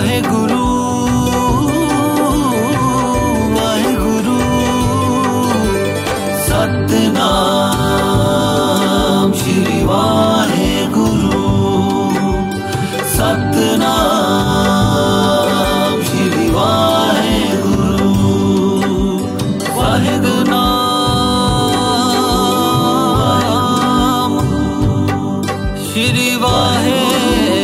ਵਾਹਿਗੁਰੂ ਵਾਹਿਗੁਰੂ। ਸਤਨਾਮ ਸ਼੍ਰੀ ਵਾਹਿਗੁਰੂ। ਸਤਨਾਮ ਸ਼੍ਰੀ ਵਾਹਿਗੁਰੂ। ਵਾਹਿਗੁਰੂ। ਸ਼੍ਰੀ ਵਾਹਿਗੁਰੂ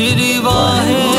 फिर वाहे